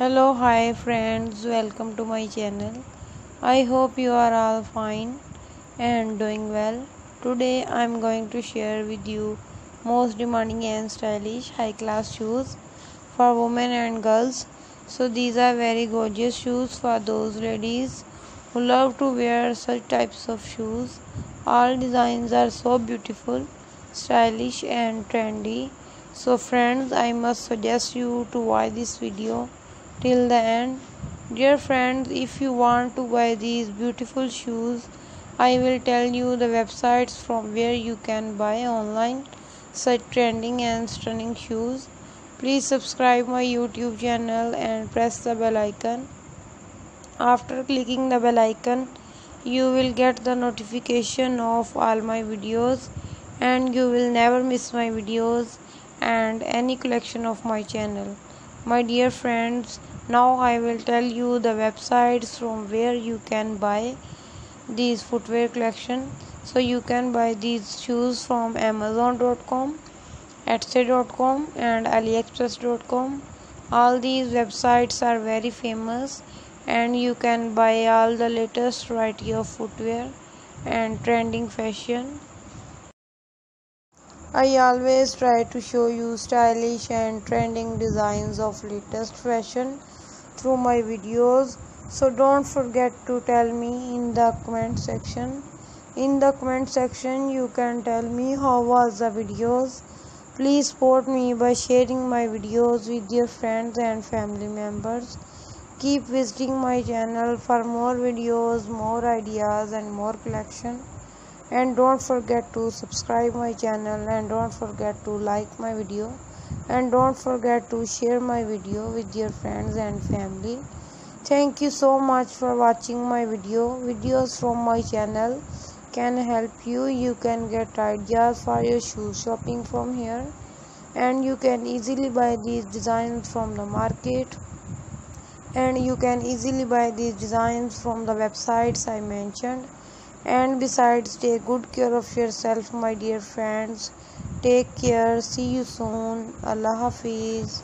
hello hi friends. Welcome to my channel. I hope you are all fine and doing well. Today i'm going to share with you most demanding and stylish high class shoes for women and girls. So these are very gorgeous shoes for those ladies who love to wear such types of shoes. All designs are so beautiful stylish and trendy. So friends i must suggest you to watch this video till the end. Dear friends, if you want to buy these beautiful shoes, I will tell you the websites from where you can buy online such trending and stunning shoes. Please subscribe my YouTube channel and press the bell icon. After clicking the bell icon, you will get the notification of all my videos and you will never miss my videos and any collection of my channel. My dear friends, now I will tell you the websites from where you can buy these footwear collection. So you can buy these shoes from amazon.com, etsy.com and aliexpress.com. All these websites are very famous and you can buy all the latest variety of footwear and trending fashion. I always try to show you stylish and trending designs of latest fashion through my videos. So don't forget to tell me in the comment section. In the comment section you can tell me how was the videos. Please support me by sharing my videos with your friends and family members. Keep visiting my channel for more videos more ideas and more collection. And don't forget to subscribe my channel and don't forget to like my video and don't forget to share my video with your friends and family. Thank you so much for watching my video. Videos from my channel can help you. You can get ideas for your shoe shopping from here. And you can easily buy these designs from the market. And you can easily buy these designs from the websites i mentioned. And besides take good care of yourself my dear friends take care. See you soon. Allah hafiz